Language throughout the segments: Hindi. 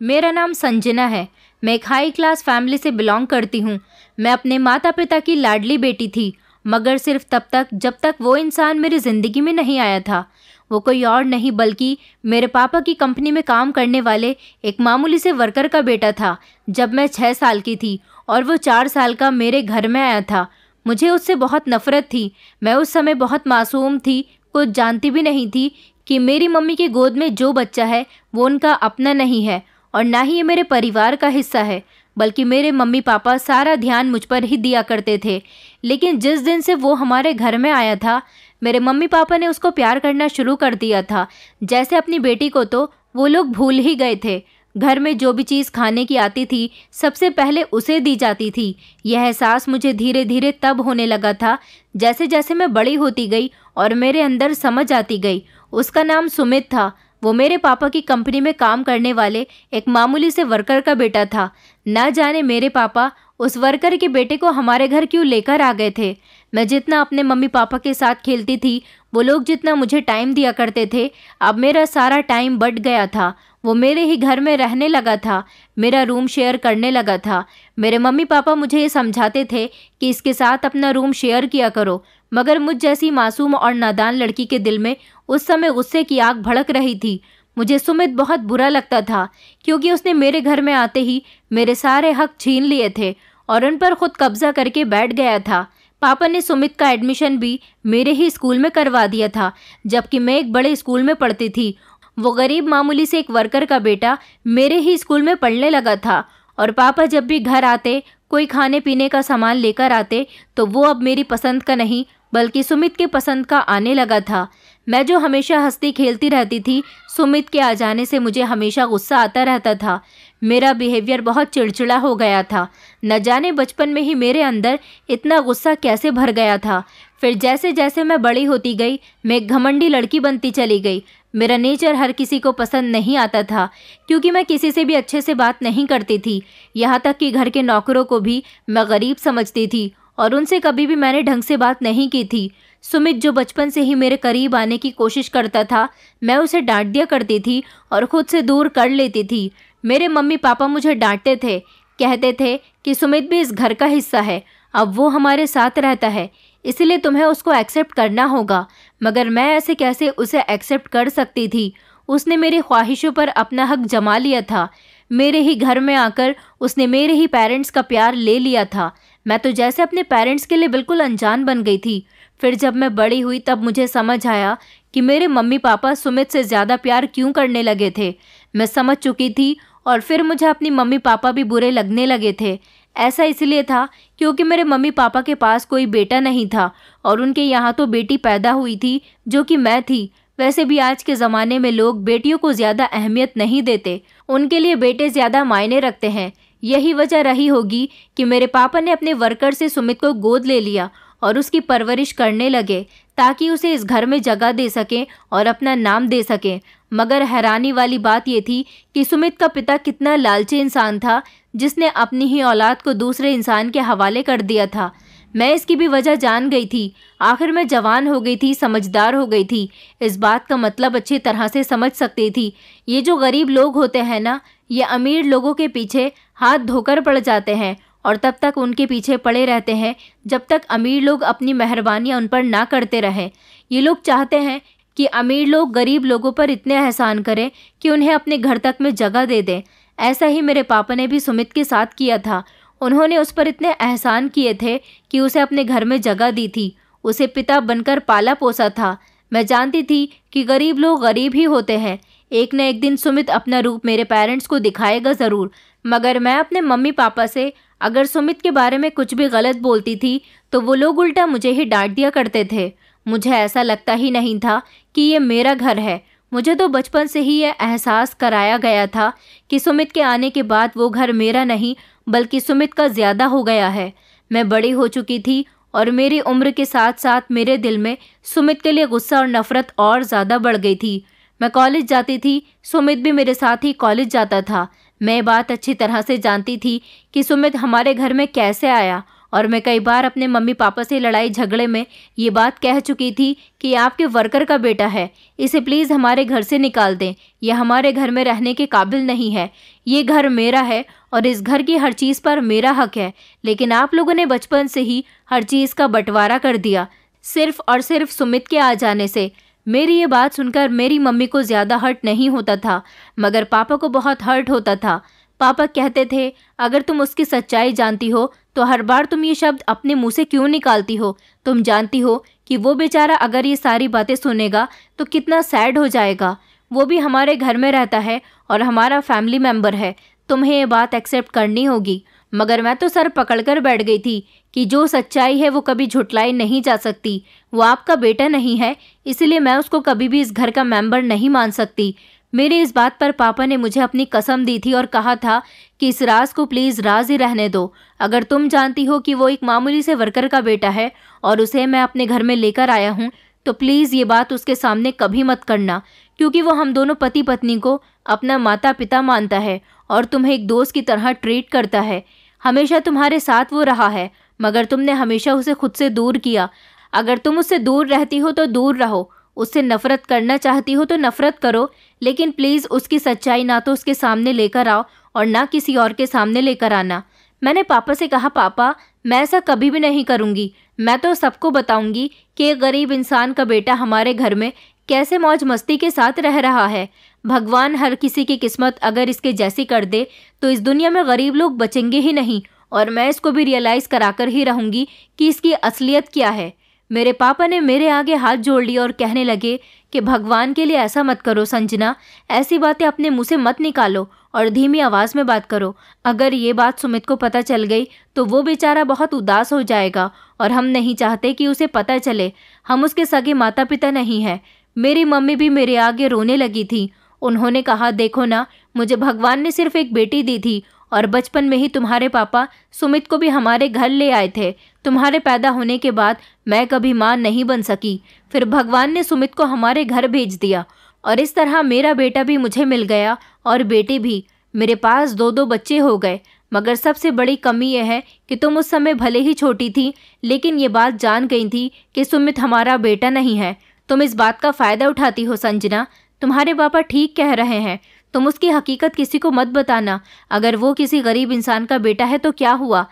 मेरा नाम संजना है। मैं एक हाई क्लास फैमिली से बिलोंग करती हूँ। मैं अपने माता पिता की लाडली बेटी थी, मगर सिर्फ़ तब तक जब तक वो इंसान मेरी ज़िंदगी में नहीं आया था। वो कोई और नहीं, बल्कि मेरे पापा की कंपनी में काम करने वाले एक मामूली से वर्कर का बेटा था, जब मैं छः साल की थी, और वो चार साल का मेरे घर में आया था। मुझे उससे बहुत नफ़रत थी। मैं उस समय बहुत मासूम थी, कुछ जानती भी नहीं थी कि मेरी मम्मी की गोद में जो बच्चा है, वो उनका अपना नहीं है। और ना ही ये मेरे परिवार का हिस्सा है, बल्कि मेरे मम्मी पापा सारा ध्यान मुझ पर ही दिया करते थे। लेकिन जिस दिन से वो हमारे घर में आया था, मेरे मम्मी पापा ने उसको प्यार करना शुरू कर दिया था। जैसे अपनी बेटी को तो वो लोग भूल ही गए थे। घर में जो भी चीज़ खाने की आती थी, सबसे पहले उसे दी जाती थी। यह एहसास मुझे धीरे धीरे तब होने लगा था जैसे जैसे मैं बड़ी होती गई और मेरे अंदर समझ आती गई। उसका नाम सुमित था। वो मेरे पापा की कंपनी में काम करने वाले एक मामूली से वर्कर का बेटा था। न जाने मेरे पापा उस वर्कर के बेटे को हमारे घर क्यों लेकर आ गए थे। मैं जितना अपने मम्मी पापा के साथ खेलती थी, वो लोग जितना मुझे टाइम दिया करते थे, अब मेरा सारा टाइम बढ़ गया था। वो मेरे ही घर में रहने लगा था, मेरा रूम शेयर करने लगा था। मेरे मम्मी पापा मुझे ये समझाते थे कि इसके साथ अपना रूम शेयर किया करो। मगर मुझ जैसी मासूम और नादान लड़की के दिल में उस समय गुस्से की आग भड़क रही थी। मुझे सुमित बहुत बुरा लगता था, क्योंकि उसने मेरे घर में आते ही मेरे सारे हक छीन लिए थे और उन पर खुद कब्जा करके बैठ गया था। पापा ने सुमित का एडमिशन भी मेरे ही स्कूल में करवा दिया था, जबकि मैं एक बड़े स्कूल में पढ़ती थी। वो गरीब मामूली से एक वर्कर का बेटा मेरे ही स्कूल में पढ़ने लगा था और पापा जब भी घर आते, कोई खाने पीने का सामान लेकर आते तो वो अब मेरी पसंद का नहीं बल्कि सुमित के पसंद का आने लगा था। मैं जो हमेशा हंसती खेलती रहती थी, सुमित के आ जाने से मुझे हमेशा गुस्सा आता रहता था। मेरा बिहेवियर बहुत चिड़चिड़ा हो गया था। न जाने बचपन में ही मेरे अंदर इतना गुस्सा कैसे भर गया था। फिर जैसे जैसे मैं बड़ी होती गई, मैं घमंडी लड़की बनती चली गई। मेरा नेचर हर किसी को पसंद नहीं आता था, क्योंकि मैं किसी से भी अच्छे से बात नहीं करती थी। यहाँ तक कि घर के नौकरों को भी मैं गरीब समझती थी। और उनसे कभी भी मैंने ढंग से बात नहीं की थी। सुमित जो बचपन से ही मेरे करीब आने की कोशिश करता था, मैं उसे डांट दिया करती थी और खुद से दूर कर लेती थी। मेरे मम्मी पापा मुझे डांटते थे, कहते थे कि सुमित भी इस घर का हिस्सा है, अब वो हमारे साथ रहता है, इसलिए तुम्हें उसको एक्सेप्ट करना होगा। मगर मैं ऐसे कैसे उसे एक्सेप्ट कर सकती थी? उसने मेरी ख्वाहिशों पर अपना हक जमा लिया था। मेरे ही घर में आकर उसने मेरे ही पेरेंट्स का प्यार ले लिया था। मैं तो जैसे अपने पेरेंट्स के लिए बिल्कुल अनजान बन गई थी। फिर जब मैं बड़ी हुई, तब मुझे समझ आया कि मेरे मम्मी पापा सुमित से ज़्यादा प्यार क्यों करने लगे थे। मैं समझ चुकी थी और फिर मुझे अपनी मम्मी पापा भी बुरे लगने लगे थे। ऐसा इसलिए था क्योंकि मेरे मम्मी पापा के पास कोई बेटा नहीं था और उनके यहाँ तो बेटी पैदा हुई थी, जो कि मैं थी। वैसे भी आज के ज़माने में लोग बेटियों को ज़्यादा अहमियत नहीं देते। उनके लिए बेटे ज़्यादा मायने रखते हैं। यही वजह रही होगी कि मेरे पापा ने अपने वर्कर से सुमित को गोद ले लिया और उसकी परवरिश करने लगे, ताकि उसे इस घर में जगह दे सकें और अपना नाम दे सकें। मगर हैरानी वाली बात यह थी कि सुमित का पिता कितना लालची इंसान था, जिसने अपनी ही औलाद को दूसरे इंसान के हवाले कर दिया था। मैं इसकी भी वजह जान गई थी। आखिर मैं जवान हो गई थी, समझदार हो गई थी। इस बात का मतलब अच्छी तरह से समझ सकती थी। ये जो गरीब लोग होते हैं ना, ये अमीर लोगों के पीछे हाथ धोकर पड़ जाते हैं और तब तक उनके पीछे पड़े रहते हैं, जब तक अमीर लोग अपनी मेहरबानियाँ उन पर ना करते रहें। ये लोग चाहते हैं कि अमीर लोग गरीब लोगों पर इतने एहसान करें कि उन्हें अपने घर तक में जगह दे दें। ऐसा ही मेरे पापा ने भी सुमित के साथ किया था। उन्होंने उस पर इतने एहसान किए थे कि उसे अपने घर में जगह दी थी। उसे पिता बनकर पाला पोसा था। मैं जानती थी कि गरीब लोग गरीब ही होते हैं। एक न एक दिन सुमित अपना रूप मेरे पेरेंट्स को दिखाएगा ज़रूर। मगर मैं अपने मम्मी पापा से, अगर सुमित के बारे में कुछ भी गलत बोलती थी तो वो लोग उल्टा मुझे ही डांट दिया करते थे। मुझे ऐसा लगता ही नहीं था कि ये मेरा घर है। मुझे तो बचपन से ही यह एहसास कराया गया था कि सुमित के आने के बाद वो घर मेरा नहीं बल्कि सुमित का ज़्यादा हो गया है। मैं बड़ी हो चुकी थी और मेरी उम्र के साथ साथ मेरे दिल में सुमित के लिए गुस्सा और नफरत और ज़्यादा बढ़ गई थी। मैं कॉलेज जाती थी, सुमित भी मेरे साथ ही कॉलेज जाता था। मैं बात अच्छी तरह से जानती थी कि सुमित हमारे घर में कैसे आया और मैं कई बार अपने मम्मी पापा से लड़ाई झगड़े में ये बात कह चुकी थी कि आपके वर्कर का बेटा है। इसे प्लीज़ हमारे घर से निकाल दें, यह हमारे घर में रहने के काबिल नहीं है। ये घर मेरा है और इस घर की हर चीज़ पर मेरा हक है, लेकिन आप लोगों ने बचपन से ही हर चीज़ का बंटवारा कर दिया, सिर्फ़ और सिर्फ़ सुमित के आ जाने से। मेरी ये बात सुनकर मेरी मम्मी को ज़्यादा हर्ट नहीं होता था, मगर पापा को बहुत हर्ट होता था। पापा कहते थे, अगर तुम उसकी सच्चाई जानती हो तो हर बार तुम ये शब्द अपने मुँह से क्यों निकालती हो? तुम जानती हो कि वो बेचारा अगर ये सारी बातें सुनेगा तो कितना सैड हो जाएगा। वो भी हमारे घर में रहता है और हमारा फैमिली मेंबर है। तुम्हें ये बात एक्सेप्ट करनी होगी। मगर मैं तो सर पकड़कर बैठ गई थी कि जो सच्चाई है वो कभी झुटलाई नहीं जा सकती। वो आपका बेटा नहीं है, इसलिए मैं उसको कभी भी इस घर का मेंबर नहीं मान सकती। मेरी इस बात पर पापा ने मुझे अपनी कसम दी थी और कहा था कि इस राज को प्लीज़ राज ही रहने दो। अगर तुम जानती हो कि वो एक मामूली से वर्कर का बेटा है और उसे मैं अपने घर में लेकर आया हूँ तो प्लीज़ ये बात उसके सामने कभी मत करना, क्योंकि वो हम दोनों पति पत्नी को अपना माता पिता मानता है और तुम्हें एक दोस्त की तरह ट्रीट करता है। हमेशा तुम्हारे साथ वो रहा है, मगर तुमने हमेशा उसे खुद से दूर किया। अगर तुम उससे दूर रहती हो तो दूर रहो, उससे नफ़रत करना चाहती हो तो नफ़रत करो लेकिन प्लीज़ उसकी सच्चाई ना तो उसके सामने लेकर आओ और ना किसी और के सामने लेकर आना। मैंने पापा से कहा, पापा, मैं ऐसा कभी भी नहीं करूँगी। मैं तो सबको बताऊँगी कि एक गरीब इंसान का बेटा हमारे घर में कैसे मौज मस्ती के साथ रह रहा है। भगवान हर किसी की किस्मत अगर इसके जैसी कर दे तो इस दुनिया में गरीब लोग बचेंगे ही नहीं और मैं इसको भी रियलाइज़ कराकर ही रहूँगी कि इसकी असलियत क्या है। मेरे पापा ने मेरे आगे हाथ जोड़ लिया और कहने लगे कि भगवान के लिए ऐसा मत करो, संजना। ऐसी बातें अपने मुँह से मत निकालो और धीमी आवाज़ में बात करो। अगर ये बात सुमित को पता चल गई तो वो बेचारा बहुत उदास हो जाएगा और हम नहीं चाहते कि उसे पता चले। हम उसके सगे माता पिता नहीं हैं। मेरी मम्मी भी मेरे आगे रोने लगी थी। उन्होंने कहा, देखो ना, मुझे भगवान ने सिर्फ़ एक बेटी दी थी और बचपन में ही तुम्हारे पापा सुमित को भी हमारे घर ले आए थे। तुम्हारे पैदा होने के बाद मैं कभी माँ नहीं बन सकी। फिर भगवान ने सुमित को हमारे घर भेज दिया और इस तरह मेरा बेटा भी मुझे मिल गया और बेटी भी। मेरे पास दो दो बच्चे हो गए, मगर सबसे बड़ी कमी यह है कि तुम उस समय भले ही छोटी थी, लेकिन ये बात जान गई थी कि सुमित हमारा बेटा नहीं है। तुम इस बात का फ़ायदा उठाती हो, संजना। तुम्हारे पापा ठीक कह रहे हैं तुम उसकी हकीकत किसी को मत बताना। अगर वो किसी गरीब इंसान का बेटा है तो क्या हुआ?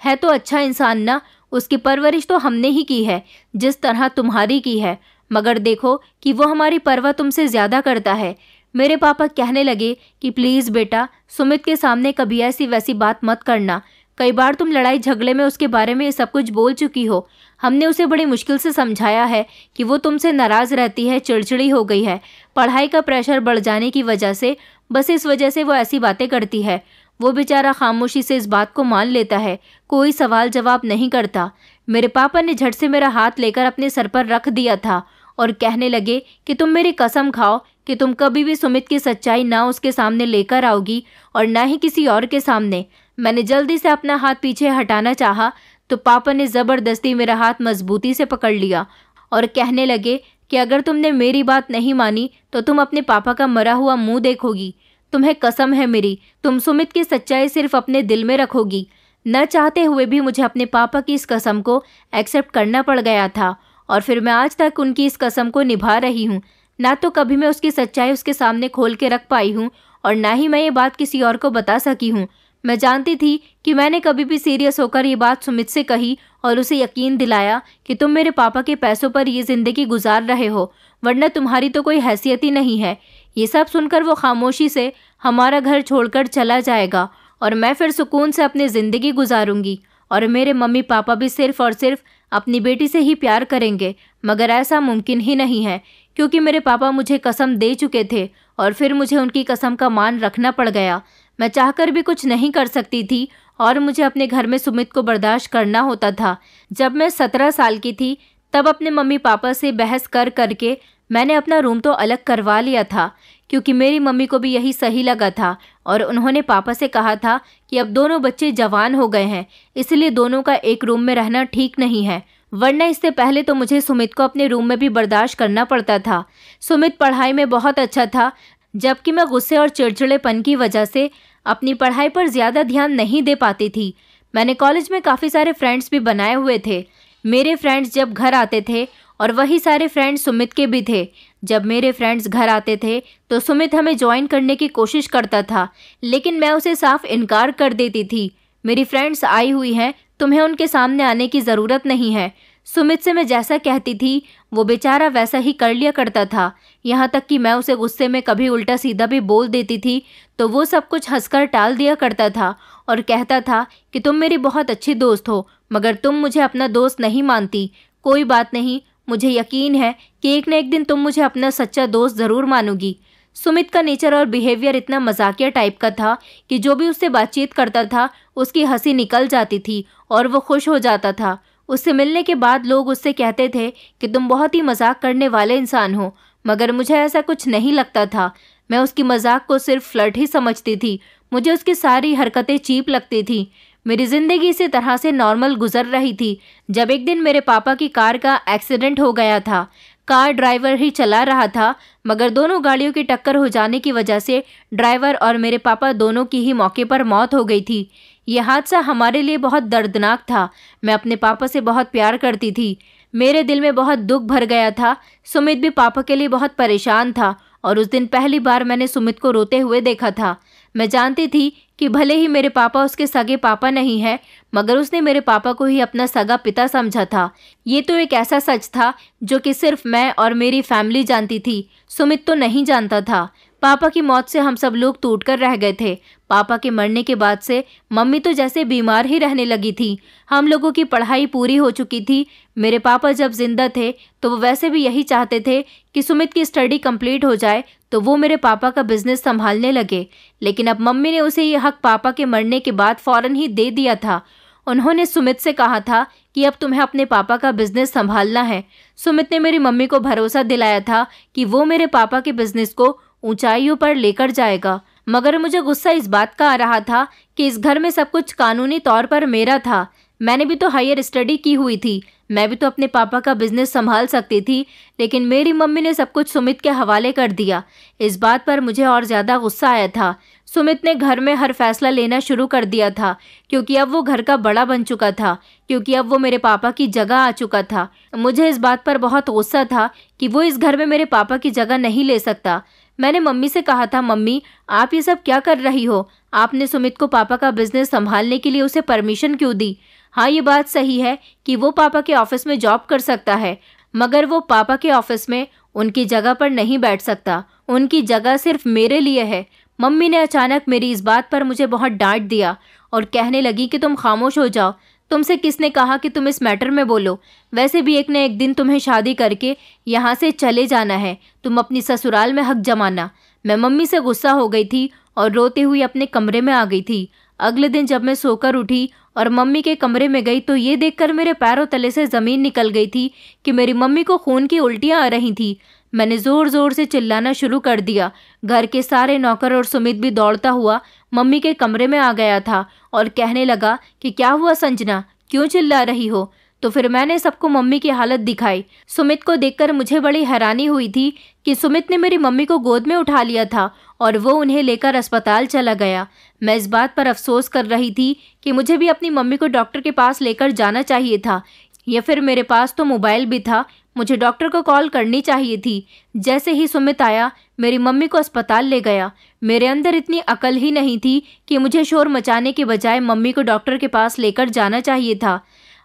है तो अच्छा इंसान ना। उसकी परवरिश तो हमने ही की है, जिस तरह तुम्हारी की है। मगर देखो कि वो हमारी परवाह तुमसे ज़्यादा करता है। मेरे पापा कहने लगे कि प्लीज़ बेटा, सुमित के सामने कभी ऐसी वैसी बात मत करना। कई बार तुम लड़ाई झगड़े में उसके बारे में सब कुछ बोल चुकी हो। हमने उसे बड़ी मुश्किल से समझाया है कि वो तुमसे नाराज़ रहती है, चिड़चिड़ी हो गई है। पढ़ाई का प्रेशर बढ़ जाने की वजह से, बस इस वजह से वो ऐसी बातें करती है। वो बेचारा खामोशी से इस बात को मान लेता है, कोई सवाल जवाब नहीं करता। मेरे पापा ने झट से मेरा हाथ लेकर अपने सर पर रख दिया था और कहने लगे कि तुम मेरी कसम खाओ, कि तुम कभी भी सुमित की सच्चाई ना उसके सामने लेकर आओगी और ना ही किसी और के सामने। मैंने जल्दी से अपना हाथ पीछे हटाना चाहा तो पापा ने ज़बरदस्ती मेरा हाथ मजबूती से पकड़ लिया और कहने लगे कि अगर तुमने मेरी बात नहीं मानी तो तुम अपने पापा का मरा हुआ मुँह देखोगी। तुम्हें कसम है मेरी, तुम सुमित की सच्चाई सिर्फ़ अपने दिल में रखोगी। न चाहते हुए भी मुझे अपने पापा की इस कसम को एक्सेप्ट करना पड़ गया था, और फिर मैं आज तक उनकी इस कसम को निभा रही हूँ। ना तो कभी मैं उसकी सच्चाई उसके सामने खोल के रख पाई हूँ, और ना ही मैं ये बात किसी और को बता सकी हूँ। मैं जानती थी कि मैंने कभी भी सीरियस होकर ये बात सुमित से कही और उसे यकीन दिलाया कि तुम मेरे पापा के पैसों पर ये ज़िंदगी गुजार रहे हो, वरना तुम्हारी तो कोई हैसियत ही नहीं है। ये सब सुनकर वो खामोशी से हमारा घर छोड़कर चला जाएगा और मैं फिर सुकून से अपनी ज़िंदगी गुजारूँगी और मेरे मम्मी पापा भी सिर्फ़ और सिर्फ़ अपनी बेटी से ही प्यार करेंगे, मगर ऐसा मुमकिन ही नहीं है, क्योंकि मेरे पापा मुझे कसम दे चुके थे और फिर मुझे उनकी कसम का मान रखना पड़ गया। मैं चाहकर भी कुछ नहीं कर सकती थी और मुझे अपने घर में सुमित को बर्दाश्त करना होता था। जब मैं सत्रह साल की थी, तब अपने मम्मी पापा से बहस कर करके मैंने अपना रूम तो अलग करवा लिया था, क्योंकि मेरी मम्मी को भी यही सही लगा था और उन्होंने पापा से कहा था कि अब दोनों बच्चे जवान हो गए हैं, इसलिए दोनों का एक रूम में रहना ठीक नहीं है। वरना इससे पहले तो मुझे सुमित को अपने रूम में भी बर्दाश्त करना पड़ता था। सुमित पढ़ाई में बहुत अच्छा था, जबकि मैं गुस्से और चिड़चिड़ेपन की वजह से अपनी पढ़ाई पर ज़्यादा ध्यान नहीं दे पाती थी। मैंने कॉलेज में काफ़ी सारे फ्रेंड्स भी बनाए हुए थे। मेरे फ्रेंड्स जब घर आते थे और वही सारे फ्रेंड्स सुमित के भी थे। जब मेरे फ्रेंड्स घर आते थे तो सुमित हमें ज्वाइन करने की कोशिश करता था, लेकिन मैं उसे साफ़ इनकार कर देती थी। मेरी फ्रेंड्स आई हुई हैं, तुम्हें उनके सामने आने की ज़रूरत नहीं है। सुमित से मैं जैसा कहती थी, वो बेचारा वैसा ही कर लिया करता था। यहाँ तक कि मैं उसे गुस्से में कभी उल्टा सीधा भी बोल देती थी तो वो सब कुछ हंसकर टाल दिया करता था और कहता था कि तुम मेरी बहुत अच्छी दोस्त हो, मगर तुम मुझे अपना दोस्त नहीं मानती। कोई बात नहीं, मुझे यकीन है कि एक न एक दिन तुम मुझे अपना सच्चा दोस्त ज़रूर मानोगी। सुमित का नेचर और बिहेवियर इतना मजाकिया टाइप का था कि जो भी उससे बातचीत करता था, उसकी हँसी निकल जाती थी और वो खुश हो जाता था। उससे मिलने के बाद लोग उससे कहते थे कि तुम बहुत ही मज़ाक करने वाले इंसान हो, मगर मुझे ऐसा कुछ नहीं लगता था। मैं उसकी मज़ाक को सिर्फ़ फ्लर्ट ही समझती थी। मुझे उसकी सारी हरकतें चीप लगती थी। मेरी ज़िंदगी इसी तरह से नॉर्मल गुजर रही थी, जब एक दिन मेरे पापा की कार का एक्सीडेंट हो गया था। कार ड्राइवर ही चला रहा था, मगर दोनों गाड़ियों की टक्कर हो जाने की वजह से ड्राइवर और मेरे पापा दोनों की ही मौके पर मौत हो गई थी। यह हादसा हमारे लिए बहुत दर्दनाक था। मैं अपने पापा से बहुत प्यार करती थी। मेरे दिल में बहुत दुख भर गया था। सुमित भी पापा के लिए बहुत परेशान था और उस दिन पहली बार मैंने सुमित को रोते हुए देखा था। मैं जानती थी कि भले ही मेरे पापा उसके सगे पापा नहीं है, मगर उसने मेरे पापा को ही अपना सगा पिता समझा था। ये तो एक ऐसा सच था जो कि सिर्फ़ मैं और मेरी फैमिली जानती थी। सुमित तो नहीं जानता था। पापा की मौत से हम सब लोग टूट कर रह गए थे। पापा के मरने के बाद से मम्मी तो जैसे बीमार ही रहने लगी थी। हम लोगों की पढ़ाई पूरी हो चुकी थी। मेरे पापा जब ज़िंदा थे तो वो वैसे भी यही चाहते थे कि सुमित की स्टडी कंप्लीट हो जाए तो वो मेरे पापा का बिज़नेस संभालने लगे। लेकिन अब मम्मी ने उसे ये हक पापा के मरने के बाद फ़ौरन ही दे दिया था। उन्होंने सुमित से कहा था कि अब तुम्हें अपने पापा का बिज़नेस संभालना है। सुमित ने मेरी मम्मी को भरोसा दिलाया था कि वो मेरे पापा के बिज़नेस को ऊंचाइयों पर लेकर जाएगा। मगर मुझे गुस्सा इस बात का आ रहा था कि इस घर में सब कुछ कानूनी तौर पर मेरा था। मैंने भी तो हायर स्टडी की हुई थी। मैं भी तो अपने पापा का बिज़नेस संभाल सकती थी, लेकिन मेरी मम्मी ने सब कुछ सुमित के हवाले कर दिया। इस बात पर मुझे और ज़्यादा गुस्सा आया था। सुमित ने घर में हर फैसला लेना शुरू कर दिया था, क्योंकि अब वो घर का बड़ा बन चुका था, क्योंकि अब वो मेरे पापा की जगह आ चुका था। मुझे इस बात पर बहुत गुस्सा था कि वो इस घर में मेरे पापा की जगह नहीं ले सकता। मैंने मम्मी से कहा था, मम्मी, आप ये सब क्या कर रही हो? आपने सुमित को पापा का बिज़नेस संभालने के लिए उसे परमिशन क्यों दी? हाँ ये बात सही है कि वो पापा के ऑफ़िस में जॉब कर सकता है, मगर वो पापा के ऑफ़िस में उनकी जगह पर नहीं बैठ सकता। उनकी जगह सिर्फ़ मेरे लिए है। मम्मी ने अचानक मेरी इस बात पर मुझे बहुत डांट दिया और कहने लगी कि तुम खामोश हो जाओ। तुमसे किसने कहा कि तुम इस मैटर में बोलो? वैसे भी एक न एक दिन तुम्हें शादी करके यहाँ से चले जाना है। तुम अपनी ससुराल में हक जमाना। मैं मम्मी से गुस्सा हो गई थी और रोते हुए अपने कमरे में आ गई थी। अगले दिन जब मैं सोकर उठी और मम्मी के कमरे में गई तो ये देखकर मेरे पैरों तले से ज़मीन निकल गई थी कि मेरी मम्मी को खून की उल्टियाँ आ रही थी। मैंने ज़ोर ज़ोर से चिल्लाना शुरू कर दिया। घर के सारे नौकर और सुमित भी दौड़ता हुआ मम्मी के कमरे में आ गया था और कहने लगा कि क्या हुआ संजना? क्यों चिल्ला रही हो? तो फिर मैंने सबको मम्मी की हालत दिखाई। सुमित को देखकर मुझे बड़ी हैरानी हुई थी कि सुमित ने मेरी मम्मी को गोद में उठा लिया था और वो उन्हें लेकर अस्पताल चला गया। मैं इस बात पर अफसोस कर रही थी कि मुझे भी अपनी मम्मी को डॉक्टर के पास लेकर जाना चाहिए था। या फिर मेरे पास तो मोबाइल भी था मुझे डॉक्टर को कॉल करनी चाहिए थी। जैसे ही सुमित आया, मेरी मम्मी को अस्पताल ले गया। मेरे अंदर इतनी अकल ही नहीं थी कि मुझे शोर मचाने के बजाय मम्मी को डॉक्टर के पास लेकर जाना चाहिए था।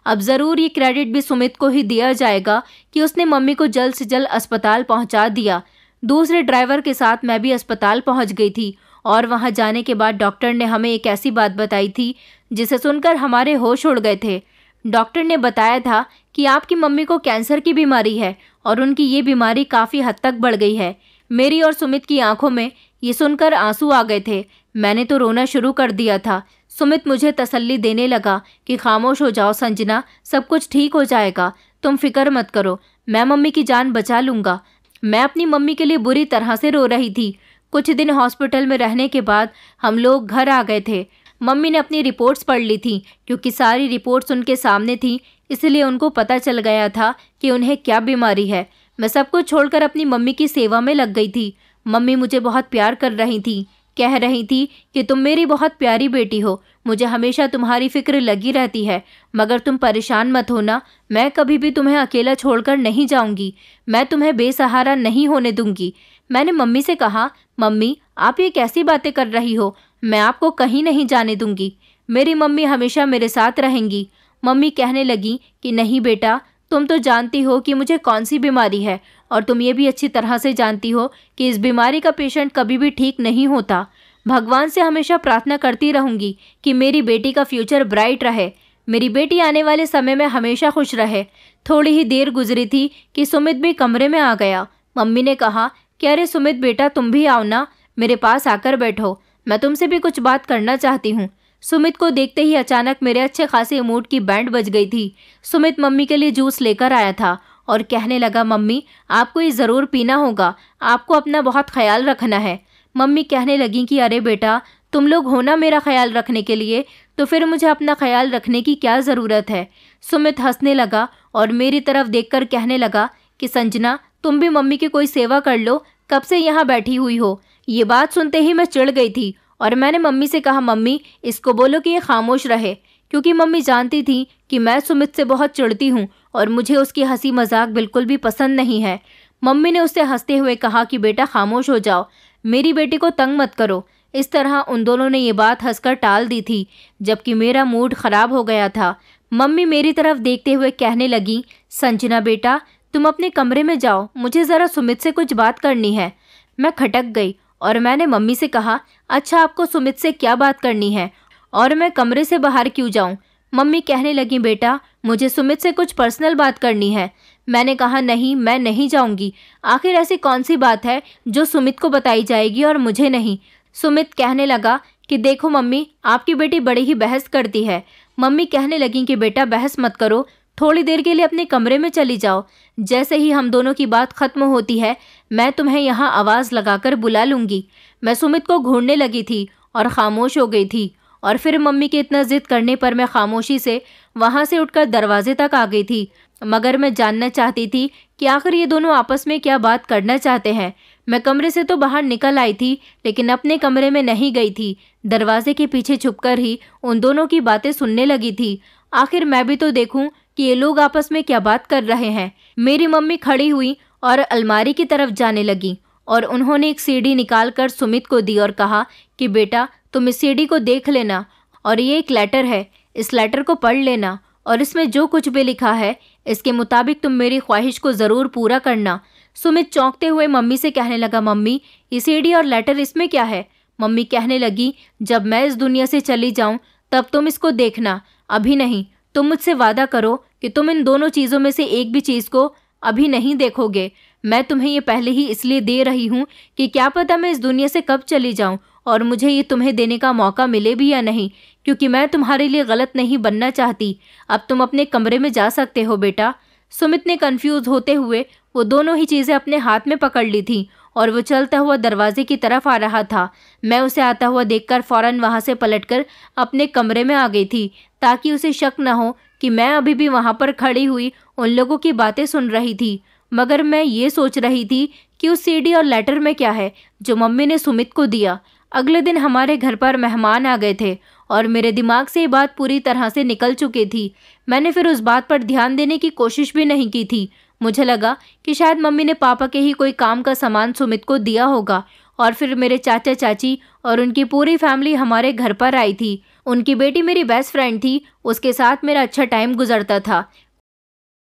अब ज़रूर ये क्रेडिट भी सुमित को ही दिया जाएगा कि उसने मम्मी को जल्द से जल्द अस्पताल पहुँचा दिया। दूसरे ड्राइवर के साथ मैं भी अस्पताल पहुँच गई थी और वहाँ जाने के बाद डॉक्टर ने हमें एक ऐसी बात बताई थी, जिसे सुनकर हमारे होश उड़ गए थे। डॉक्टर ने बताया था कि आपकी मम्मी को कैंसर की बीमारी है और उनकी ये बीमारी काफ़ी हद तक बढ़ गई है। मेरी और सुमित की आँखों में ये सुनकर आँसू आ गए थे। मैंने तो रोना शुरू कर दिया था। सुमित मुझे तसल्ली देने लगा कि खामोश हो जाओ संजना, सब कुछ ठीक हो जाएगा। तुम फ़िक्र मत करो। मैं मम्मी की जान बचा लूँगा। मैं अपनी मम्मी के लिए बुरी तरह से रो रही थी। कुछ दिन हॉस्पिटल में रहने के बाद हम लोग घर आ गए थे। मम्मी ने अपनी रिपोर्ट्स पढ़ ली थी, क्योंकि सारी रिपोर्ट्स उनके सामने थी, इसलिए उनको पता चल गया था कि उन्हें क्या बीमारी है। मैं सब कुछ छोड़कर अपनी मम्मी की सेवा में लग गई थी। मम्मी मुझे बहुत प्यार कर रही थी, कह रही थी कि तुम मेरी बहुत प्यारी बेटी हो, मुझे हमेशा तुम्हारी फ़िक्र लगी रहती है, मगर तुम परेशान मत होना, मैं कभी भी तुम्हें अकेला छोड़कर नहीं जाऊँगी, मैं तुम्हें बेसहारा नहीं होने दूँगी। मैंने मम्मी से कहा, मम्मी, आप ये कैसी बातें कर रही हो? मैं आपको कहीं नहीं जाने दूँगी। मेरी मम्मी हमेशा मेरे साथ रहेंगी। मम्मी कहने लगी कि, नहीं बेटा, तुम तो जानती हो कि मुझे कौन सी बीमारी है, और तुम ये भी अच्छी तरह से जानती हो कि इस बीमारी का पेशेंट कभी भी ठीक नहीं होता। भगवान से हमेशा प्रार्थना करती रहूँगी कि मेरी बेटी का फ्यूचर ब्राइट रहे। मेरी बेटी आने वाले समय में हमेशा खुश रहे। थोड़ी ही देर गुजरी थी कि सुमित भी कमरे में आ गया। मम्मी ने कहा कि अरे सुमित बेटा, तुम भी आओ ना। मेरे पास आकर बैठो। मैं तुमसे भी कुछ बात करना चाहती हूँ। सुमित को देखते ही अचानक मेरे अच्छे खासे मूड की बैंड बज गई थी। सुमित मम्मी के लिए जूस लेकर आया था और कहने लगा, मम्मी, आपको ये ज़रूर पीना होगा। आपको अपना बहुत ख्याल रखना है। मम्मी कहने लगी कि, अरे बेटा, तुम लोग हो ना मेरा ख्याल रखने के लिए तो फिर मुझे अपना ख्याल रखने की क्या ज़रूरत है? सुमित हंसने लगा और मेरी तरफ़ देखकर कहने लगा कि, संजना, तुम भी मम्मी की कोई सेवा कर लो। कब से यहाँ बैठी हुई हो? ये बात सुनते ही मैं चिढ़ गई थी और मैंने मम्मी से कहा, मम्मी, इसको बोलो कि ये खामोश रहे। क्योंकि मम्मी जानती थी कि मैं सुमित से बहुत चिढ़ती हूँ और मुझे उसकी हँसी मज़ाक बिल्कुल भी पसंद नहीं है। मम्मी ने उससे हँसते हुए कहा कि, बेटा, खामोश हो जाओ। मेरी बेटी को तंग मत करो। इस तरह उन दोनों ने ये बात हंसकर टाल दी थी, जबकि मेरा मूड खराब हो गया था। मम्मी मेरी तरफ़ देखते हुए कहने लगी, संजना बेटा, तुम अपने कमरे में जाओ। मुझे ज़रा सुमित से कुछ बात करनी है। मैं खटक गई और मैंने मम्मी से कहा अच्छा आपको सुमित से क्या बात करनी है? और मैं कमरे से बाहर क्यों जाऊँ? मम्मी कहने लगी, बेटा, मुझे सुमित से कुछ पर्सनल बात करनी है। मैंने कहा, नहीं, मैं नहीं जाऊँगी। आखिर ऐसी कौन सी बात है जो सुमित को बताई जाएगी और मुझे नहीं? सुमित कहने लगा कि, देखो मम्मी, आपकी बेटी बड़ी ही बहस करती है। मम्मी कहने लगी कि, बेटा, बहस मत करो। थोड़ी देर के लिए अपने कमरे में चली जाओ। जैसे ही हम दोनों की बात खत्म होती है मैं तुम्हें यहाँ आवाज़ लगाकर बुला लूँगी। मैं सुमित को घूरने लगी थी और खामोश हो गई थी और फिर मम्मी के इतना जिद करने पर मैं खामोशी से वहाँ से उठकर दरवाजे तक आ गई थी। मगर मैं जानना चाहती थी कि आखिर ये दोनों आपस में क्या बात करना चाहते हैं। मैं कमरे से तो बाहर निकल आई थी, लेकिन अपने कमरे में नहीं गई थी। दरवाजे के पीछे छुपकर ही उन दोनों की बातें सुनने लगी थी। आखिर मैं भी तो देखूँ कि ये लोग आपस में क्या बात कर रहे हैं। मेरी मम्मी खड़ी हुई और अलमारी की तरफ़ जाने लगी और उन्होंने एक सीढ़ी निकाल कर सुमित को दी और कहा कि बेटा, तुम इस सीढ़ी को देख लेना और ये एक लेटर है। इस लेटर को पढ़ लेना और इसमें जो कुछ भी लिखा है, इसके मुताबिक तुम मेरी ख्वाहिश को ज़रूर पूरा करना। सुमित चौंकते हुए मम्मी से कहने लगा, मम्मी, ये सीढ़ी और लेटर इसमें क्या है? मम्मी कहने लगी, जब मैं इस दुनिया से चली जाऊँ, तब तुम इसको देखना। अभी नहीं, तुम मुझसे वादा करो कि तुम इन दोनों चीज़ों में से एक भी चीज़ को अभी नहीं देखोगे। मैं तुम्हें ये पहले ही इसलिए दे रही हूँ कि क्या पता मैं इस दुनिया से कब चली जाऊँ और मुझे ये तुम्हें देने का मौका मिले भी या नहीं, क्योंकि मैं तुम्हारे लिए गलत नहीं बनना चाहती। अब तुम अपने कमरे में जा सकते हो बेटा। सुमित ने कन्फ्यूज़ होते हुए वो दोनों ही चीज़ें अपने हाथ में पकड़ ली थी और वो चलता हुआ दरवाजे की तरफ़ आ रहा था। मैं उसे आता हुआ देखकर फ़ौरन वहाँ से पलटकर अपने कमरे में आ गई थी, ताकि उसे शक न हो कि मैं अभी भी वहाँ पर खड़ी हुई उन लोगों की बातें सुन रही थी। मगर मैं ये सोच रही थी कि उस सीडी और लेटर में क्या है, जो मम्मी ने सुमित को दिया। अगले दिन हमारे घर पर मेहमान आ गए थे और मेरे दिमाग से ये बात पूरी तरह से निकल चुकी थी। मैंने फिर उस बात पर ध्यान देने की कोशिश भी नहीं की थी। मुझे लगा कि शायद मम्मी ने पापा के ही कोई काम का सामान सुमित को दिया होगा और फिर मेरे चाचा चाची और उनकी पूरी फैमिली हमारे घर पर आई थी। उनकी बेटी मेरी बेस्ट फ्रेंड थी, उसके साथ मेरा अच्छा टाइम गुजरता था।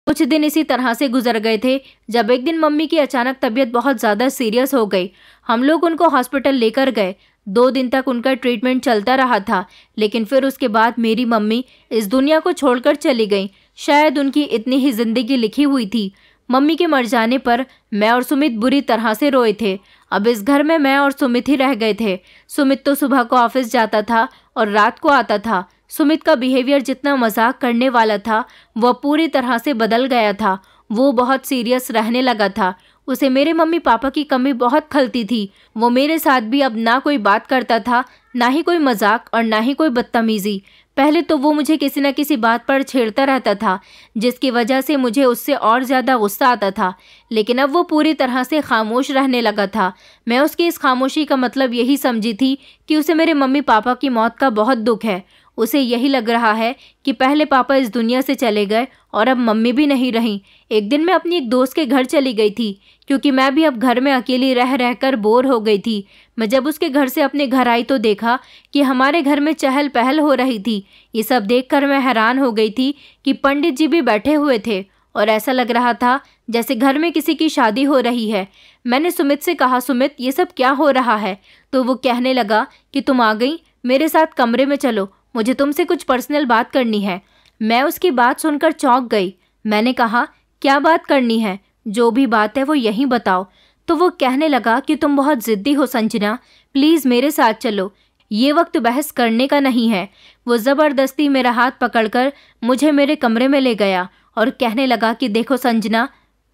कुछ दिन इसी तरह से गुजर गए थे, जब एक दिन मम्मी की अचानक तबीयत बहुत ज़्यादा सीरियस हो गई। हम लोग उनको हॉस्पिटल लेकर गए। दो दिन तक उनका ट्रीटमेंट चलता रहा था, लेकिन फिर उसके बाद मेरी मम्मी इस दुनिया को छोड़कर चली गई। शायद उनकी इतनी ही ज़िंदगी लिखी हुई थी। मम्मी के मर जाने पर मैं और सुमित बुरी तरह से रोए थे। अब इस घर में मैं और सुमित ही रह गए थे। सुमित तो सुबह को ऑफ़िस जाता था और रात को आता था। सुमित का बिहेवियर जितना मज़ाक करने वाला था, वह पूरी तरह से बदल गया था। वो बहुत सीरियस रहने लगा था। उसे मेरे मम्मी पापा की कमी बहुत खलती थी। वो मेरे साथ भी अब ना कोई बात करता था, ना ही कोई मज़ाक और ना ही कोई बदतमीज़ी। पहले तो वो मुझे किसी न किसी बात पर छेड़ता रहता था, जिसकी वजह से मुझे उससे और ज़्यादा गुस्सा आता था। लेकिन अब वो पूरी तरह से खामोश रहने लगा था। मैं उसकी इस खामोशी का मतलब यही समझी थी कि उसे मेरे मम्मी पापा की मौत का बहुत दुख है। उसे यही लग रहा है कि पहले पापा इस दुनिया से चले गए और अब मम्मी भी नहीं रहीं। एक दिन मैं अपनी एक दोस्त के घर चली गई थी, क्योंकि मैं भी अब घर में अकेली रह रहकर बोर हो गई थी। मैं जब उसके घर से अपने घर आई तो देखा कि हमारे घर में चहल पहल हो रही थी। ये सब देखकर मैं हैरान हो गई थी कि पंडित जी भी बैठे हुए थे और ऐसा लग रहा था जैसे घर में किसी की शादी हो रही है। मैंने सुमित से कहा, सुमित, ये सब क्या हो रहा है? तो वो कहने लगा कि, तुम आ गई, मेरे साथ कमरे में चलो मुझे तुमसे कुछ पर्सनल बात करनी है। मैं उसकी बात सुनकर चौंक गई। मैंने कहा, क्या बात करनी है? जो भी बात है वो यहीं बताओ। तो वो कहने लगा कि, तुम बहुत ज़िद्दी हो, संजना। प्लीज़ मेरे साथ चलो। ये वक्त बहस करने का नहीं है। वो ज़बरदस्ती मेरा हाथ पकड़कर मुझे मेरे कमरे में ले गया और कहने लगा कि, देखो, संजना,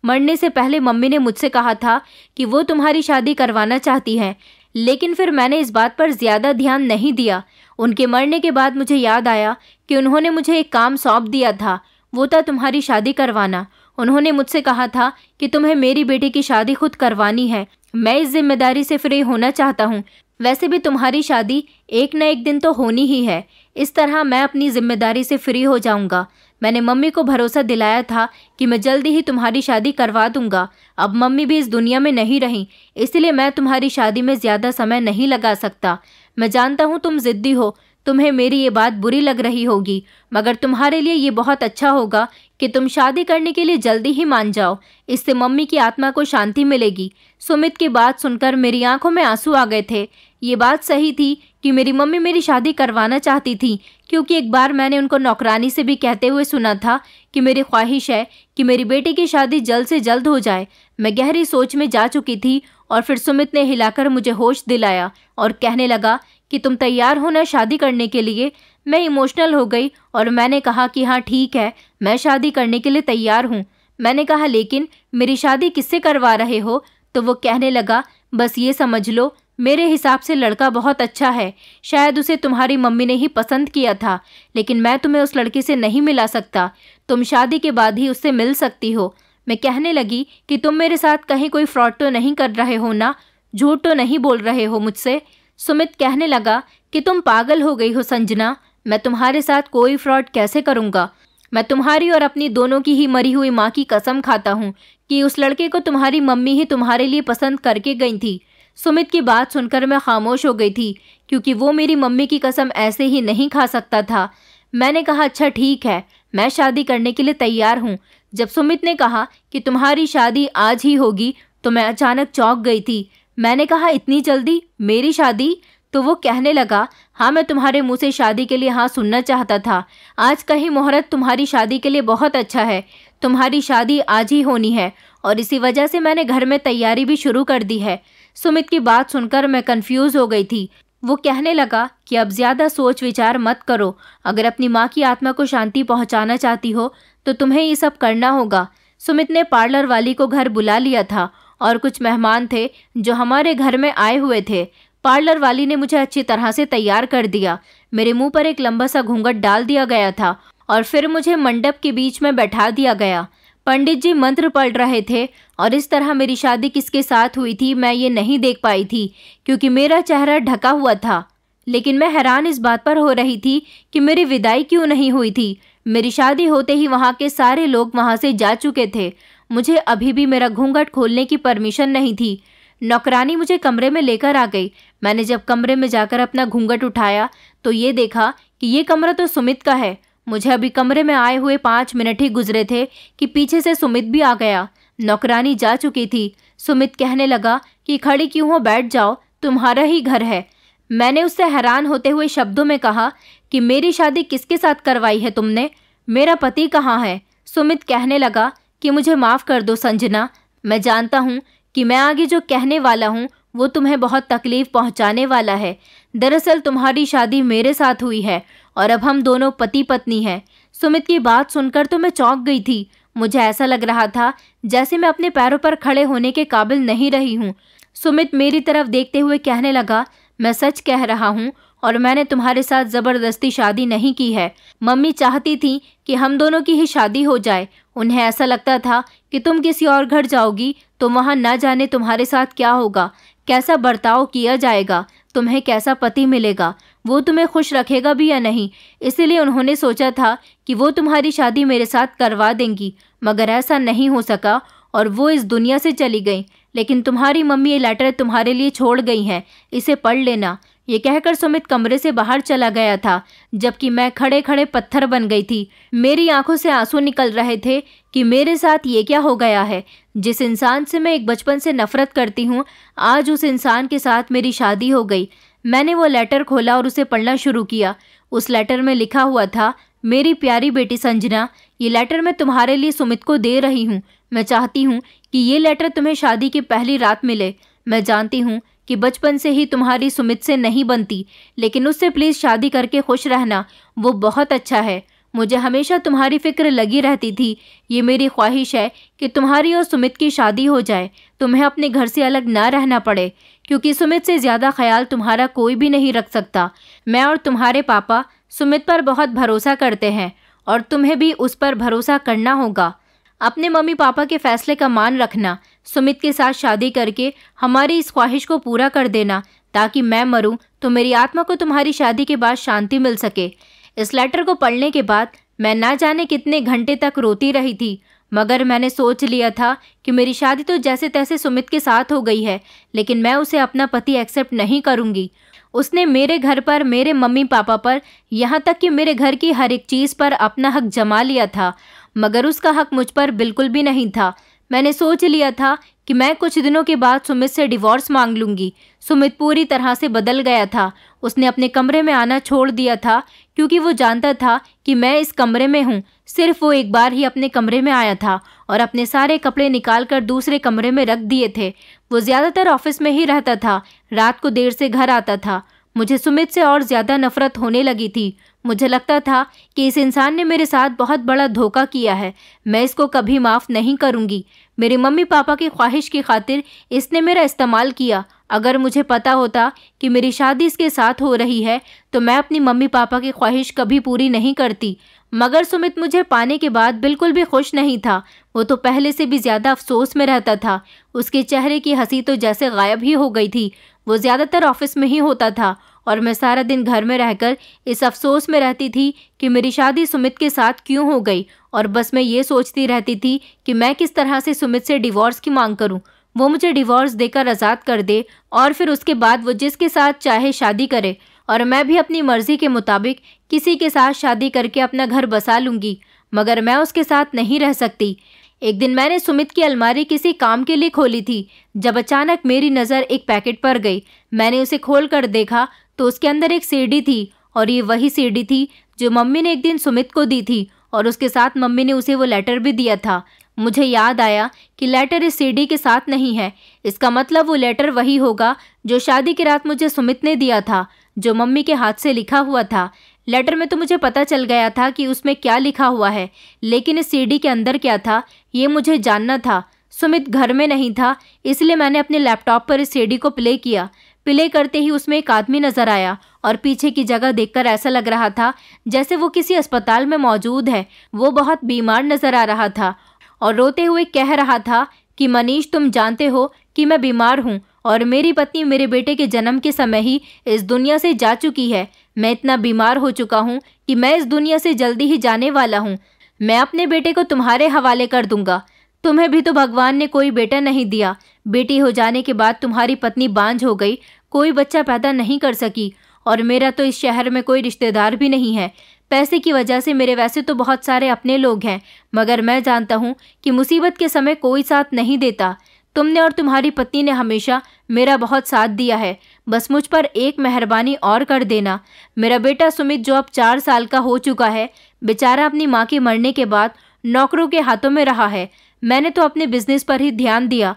मरने से पहले मम्मी ने मुझसे कहा था कि वो तुम्हारी शादी करवाना चाहती हैं। लेकिन फिर मैंने इस बात पर ज़्यादा ध्यान नहीं दिया। उनके मरने के बाद मुझे याद आया कि उन्होंने मुझे एक काम सौंप दिया था, वो था तुम्हारी शादी करवाना। उन्होंने मुझसे कहा था कि तुम्हें मेरी बेटी की शादी खुद करवानी है। मैं इस ज़िम्मेदारी से फ्री होना चाहता हूँ। वैसे भी तुम्हारी शादी एक न एक दिन तो होनी ही है। इस तरह मैं अपनी ज़िम्मेदारी से फ्री हो जाऊँगा। मैंने मम्मी को भरोसा दिलाया था कि मैं जल्दी ही तुम्हारी शादी करवा दूँगा। अब मम्मी भी इस दुनिया में नहीं रही, इसलिए मैं तुम्हारी शादी में ज़्यादा समय नहीं लगा सकता। मैं जानता हूँ तुम ज़िद्दी हो, तुम्हें मेरी ये बात बुरी लग रही होगी, मगर तुम्हारे लिए ये बहुत अच्छा होगा कि तुम शादी करने के लिए जल्दी ही मान जाओ। इससे मम्मी की आत्मा को शांति मिलेगी। सुमित की बात सुनकर मेरी आँखों में आँसू आ गए थे। ये बात सही थी कि मेरी मम्मी मेरी शादी करवाना चाहती थी, क्योंकि एक बार मैंने उनको नौकरानी से भी कहते हुए सुना था कि मेरी ख्वाहिश है कि मेरी बेटी की शादी जल्द से जल्द हो जाए। मैं गहरी सोच में जा चुकी थी और फिर सुमित ने हिलाकर मुझे होश दिलाया और कहने लगा कि तुम तैयार हो ना शादी करने के लिए। मैं इमोशनल हो गई और मैंने कहा कि हाँ ठीक है, मैं शादी करने के लिए तैयार हूँ। मैंने कहा, लेकिन मेरी शादी किससे करवा रहे हो? तो वो कहने लगा, बस ये समझ लो मेरे हिसाब से लड़का बहुत अच्छा है। शायद उसे तुम्हारी मम्मी ने ही पसंद किया था, लेकिन मैं तुम्हें उस लड़की से नहीं मिला सकता। तुम शादी के बाद ही उससे मिल सकती हो। मैं कहने लगी कि तुम मेरे साथ कहीं कोई फ्रॉड तो नहीं कर रहे हो ना? झूठ तो नहीं बोल रहे हो मुझसे? सुमित कहने लगा कि तुम पागल हो गई हो संजना। मैं तुम्हारे साथ कोई फ्रॉड कैसे करूँगा? मैं तुम्हारी और अपनी दोनों की ही मरी हुई माँ की कसम खाता हूँ कि उस लड़के को तुम्हारी मम्मी ही तुम्हारे लिए पसंद करके गई थी। सुमित की बात सुनकर मैं खामोश हो गई थी, क्योंकि वो मेरी मम्मी की कसम ऐसे ही नहीं खा सकता था। मैंने कहा अच्छा ठीक है, मैं शादी करने के लिए तैयार हूँ। जब सुमित ने कहा कि तुम्हारी शादी आज ही होगी तो मैं अचानक चौंक गई थी। मैंने कहा, इतनी जल्दी? मेरी शादी? तो वो कहने लगा हाँ मैं तुम्हारे मुँह से शादी के लिए हाँ सुनना चाहता था। आज का ही मुहूर्त तुम्हारी शादी के लिए बहुत अच्छा है। तुम्हारी शादी आज ही होनी है, और इसी वजह से मैंने घर में तैयारी भी शुरू कर दी है। सुमित की बात सुनकर मैं कंफ्यूज हो गई थी। वो कहने लगा कि अब ज़्यादा सोच विचार मत करो। अगर अपनी माँ की आत्मा को शांति पहुँचाना चाहती हो तो तुम्हें ये सब करना होगा। सुमित ने पार्लर वाली को घर बुला लिया था और कुछ मेहमान थे जो हमारे घर में आए हुए थे। पार्लर वाली ने मुझे अच्छी तरह से तैयार कर दिया। मेरे मुँह पर एक लंबा सा घूंघट डाल दिया गया था और फिर मुझे मंडप के बीच में बैठा दिया गया। पंडित जी मंत्र पढ़ रहे थे और इस तरह मेरी शादी किसके साथ हुई थी, मैं ये नहीं देख पाई थी, क्योंकि मेरा चेहरा ढका हुआ था। लेकिन मैं हैरान इस बात पर हो रही थी कि मेरी विदाई क्यों नहीं हुई थी? मेरी शादी होते ही वहाँ के सारे लोग वहाँ से जा चुके थे। मुझे अभी भी मेरा घूंघट खोलने की परमिशन नहीं थी। नौकरानी मुझे कमरे में लेकर आ गई। मैंने जब कमरे में जाकर अपना घूंघट उठाया तो ये देखा कि ये कमरा तो सुमित का है। मुझे अभी कमरे में आए हुए पाँच मिनट ही गुजरे थे कि पीछे से सुमित भी आ गया। नौकरानी जा चुकी थी। सुमित कहने लगा कि खड़ी क्यों हो? बैठ जाओ, तुम्हारा ही घर है। मैंने उससे हैरान होते हुए शब्दों में कहा कि मेरी शादी किसके साथ करवाई है तुमने? मेरा पति कहाँ है? सुमित कहने लगा कि मुझे माफ़ कर दो संजना। मैं जानता हूँ कि मैं आगे जो कहने वाला हूँ, वो तुम्हें बहुत तकलीफ़ पहुँचाने वाला है। दरअसल तुम्हारी शादी मेरे साथ हुई है। और अब हम दोनों पति पत्नी हैं। सुमित की बात सुनकर तो मैं चौंक गई थी। मुझे ऐसा लग रहा था जैसे मैं अपने पैरों पर खड़े होने के काबिल नहीं रही हूँ। सुमित मेरी तरफ़ देखते हुए कहने लगा, मैं सच कह रहा हूँ और मैंने तुम्हारे साथ ज़बरदस्ती शादी नहीं की है। मम्मी चाहती थी कि हम दोनों की ही शादी हो जाए। उन्हें ऐसा लगता था कि तुम किसी और घर जाओगी तो वहाँ न जाने तुम्हारे साथ क्या होगा? कैसा बर्ताव किया जाएगा? तुम्हें कैसा पति मिलेगा? वो तुम्हें खुश रखेगा भी या नहीं? इसीलिए उन्होंने सोचा था कि वो तुम्हारी शादी मेरे साथ करवा देंगी, मगर ऐसा नहीं हो सका और वो इस दुनिया से चली गई। लेकिन तुम्हारी मम्मी ये लेटर तुम्हारे लिए छोड़ गई हैं, इसे पढ़ लेना। ये कहकर सुमित कमरे से बाहर चला गया था, जबकि मैं खड़े खड़े पत्थर बन गई थी। मेरी आँखों से आँसू निकल रहे थे कि मेरे साथ ये क्या हो गया है। जिस इंसान से मैं एक बचपन से नफरत करती हूँ, आज उस इंसान के साथ मेरी शादी हो गई। मैंने वो लेटर खोला और उसे पढ़ना शुरू किया। उस लेटर में लिखा हुआ था, मेरी प्यारी बेटी संजना, ये लेटर मैं तुम्हारे लिए सुमित को दे रही हूँ। मैं चाहती हूँ कि ये लेटर तुम्हें शादी की पहली रात मिले। मैं जानती हूँ कि बचपन से ही तुम्हारी सुमित से नहीं बनती, लेकिन उससे प्लीज़ शादी करके खुश रहना, वो बहुत अच्छा है। मुझे हमेशा तुम्हारी फ़िक्र लगी रहती थी। ये मेरी ख्वाहिश है कि तुम्हारी और सुमित की शादी हो जाए। तुम्हें अपने घर से अलग ना रहना पड़े, क्योंकि सुमित से ज़्यादा ख्याल तुम्हारा कोई भी नहीं रख सकता। मैं और तुम्हारे पापा सुमित पर बहुत भरोसा करते हैं, और तुम्हें भी उस पर भरोसा करना होगा। अपने मम्मी पापा के फैसले का मान रखना, सुमित के साथ शादी करके हमारी इस ख्वाहिश को पूरा कर देना, ताकि मैं मरूं तो मेरी आत्मा को तुम्हारी शादी के बाद शांति मिल सके। इस लेटर को पढ़ने के बाद मैं ना जाने कितने घंटे तक रोती रही थी, मगर मैंने सोच लिया था कि मेरी शादी तो जैसे तैसे सुमित के साथ हो गई है, लेकिन मैं उसे अपना पति एक्सेप्ट नहीं करूँगी। उसने मेरे घर पर, मेरे मम्मी पापा पर, यहाँ तक कि मेरे घर की हर एक चीज़ पर अपना हक जमा लिया था, मगर उसका हक मुझ पर बिल्कुल भी नहीं था। मैंने सोच लिया था कि मैं कुछ दिनों के बाद सुमित से डिवोर्स मांग लूँगी। सुमित पूरी तरह से बदल गया था। उसने अपने कमरे में आना छोड़ दिया था क्योंकि वो जानता था कि मैं इस कमरे में हूँ। सिर्फ़ वो एक बार ही अपने कमरे में आया था और अपने सारे कपड़े निकाल कर दूसरे कमरे में रख दिए थे। वो ज़्यादातर ऑफ़िस में ही रहता था। रात को देर से घर आता था। मुझे सुमित से और ज़्यादा नफरत होने लगी थी। मुझे लगता था कि इस इंसान ने मेरे साथ बहुत बड़ा धोखा किया है। मैं इसको कभी माफ़ नहीं करूँगी। मेरे मम्मी पापा की ख्वाहिश की खातिर इसने मेरा इस्तेमाल किया। अगर मुझे पता होता कि मेरी शादी इसके साथ हो रही है तो मैं अपनी मम्मी पापा की ख्वाहिश कभी पूरी नहीं करती। मगर सुमित मुझे पाने के बाद बिल्कुल भी खुश नहीं था। वो तो पहले से भी ज़्यादा अफसोस में रहता था। उसके चेहरे की हँसी तो जैसे गायब ही हो गई थी। वो ज़्यादातर ऑफ़िस में ही होता था और मैं सारा दिन घर में रहकर इस अफसोस में रहती थी कि मेरी शादी सुमित के साथ क्यों हो गई। और बस मैं ये सोचती रहती थी कि मैं किस तरह से सुमित से डिवोर्स की मांग करूँ। वो मुझे डिवोर्स देकर आज़ाद कर दे और फिर उसके बाद वो जिसके साथ चाहे शादी करे और मैं भी अपनी मर्ज़ी के मुताबिक किसी के साथ शादी करके अपना घर बसा लूँगी, मगर मैं उसके साथ नहीं रह सकती। एक दिन मैंने सुमित की अलमारी किसी काम के लिए खोली थी, जब अचानक मेरी नज़र एक पैकेट पर गई। मैंने उसे खोल कर देखा तो उसके अंदर एक सीढ़ी थी और ये वही सीढ़ी थी जो मम्मी ने एक दिन सुमित को दी थी और उसके साथ मम्मी ने उसे वो लेटर भी दिया था। मुझे याद आया कि लेटर इस सीढ़ी के साथ नहीं है। इसका मतलब वो लेटर वही होगा जो शादी की रात मुझे सुमित ने दिया था, जो मम्मी के हाथ से लिखा हुआ था। लेटर में तो मुझे पता चल गया था कि उसमें क्या लिखा हुआ है, लेकिन इस सीढ़ी के अंदर क्या था, ये मुझे जानना था। सुमित घर में नहीं था, इसलिए मैंने अपने लैपटॉप पर इस सीढ़ी को प्ले किया। प्ले करते ही उसमें एक आदमी नज़र आया और पीछे की जगह देखकर ऐसा लग रहा था जैसे वो किसी अस्पताल में मौजूद है। वो बहुत बीमार नज़र आ रहा था और रोते हुए कह रहा था कि, मनीष, तुम जानते हो कि मैं बीमार हूँ और मेरी पत्नी मेरे बेटे के जन्म के समय ही इस दुनिया से जा चुकी है। मैं इतना बीमार हो चुका हूँ कि मैं इस दुनिया से जल्दी ही जाने वाला हूँ। मैं अपने बेटे को तुम्हारे हवाले कर दूँगा। तुम्हें भी तो भगवान ने कोई बेटा नहीं दिया। बेटी हो जाने के बाद तुम्हारी पत्नी बांझ हो गई। कोई बच्चा पैदा नहीं कर सकी और मेरा तो इस शहर में कोई रिश्तेदार भी नहीं है। पैसे की वजह से मेरे वैसे तो बहुत सारे अपने लोग हैं, मगर मैं जानता हूँ कि मुसीबत के समय कोई साथ नहीं देता। तुमने और तुम्हारी पत्नी ने हमेशा मेरा बहुत साथ दिया है। बस मुझ पर एक मेहरबानी और कर देना। मेरा बेटा सुमित जो अब चार साल का हो चुका है, बेचारा अपनी माँ के मरने के बाद नौकरों के हाथों में रहा है। मैंने तो अपने बिज़नेस पर ही ध्यान दिया